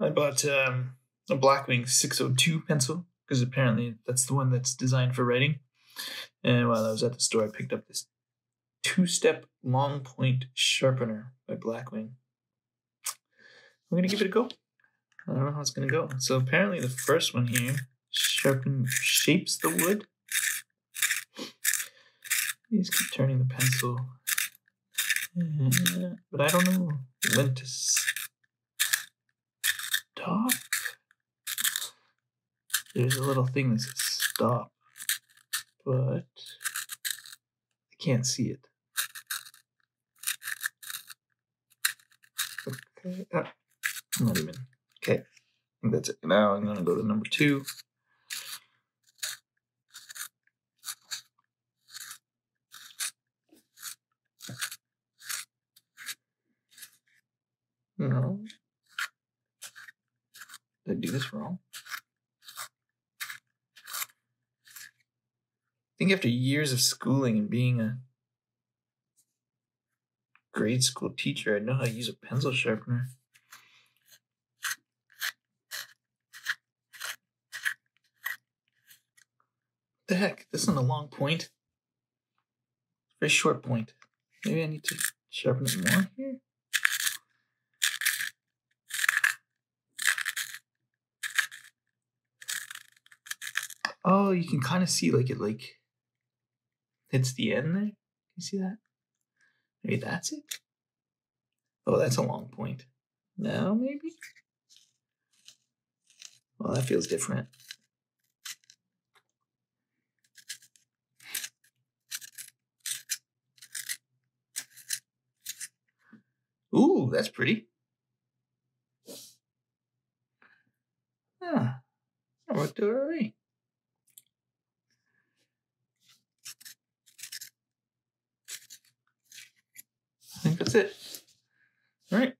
I bought um, a Blackwing 602 pencil because apparently that's the one that's designed for writing. And while I was at the store, I picked up this two-step long point sharpener by Blackwing. I'm gonna give it a go. I don't know how it's gonna go. So apparently the first one here sharpen shapes the wood. You just keep turning the pencil. Uh, but I don't know when to stop. There's a little thing that says stop, but I can't see it. Okay, ah, not even. Okay, I think that's it. Now I'm gonna go to number two. No. Did I do this wrong? I think after years of schooling and being a grade school teacher, I know how to use a pencil sharpener. the heck? This isn't a long point. Very short point. Maybe I need to sharpen it more here. Oh, you can kind of see like it like hits the end there. You see that? Maybe that's it. Oh, that's a long point. Now maybe. Well, that feels different. Ooh, that's pretty. Ah, that worked out already. That's it. All right.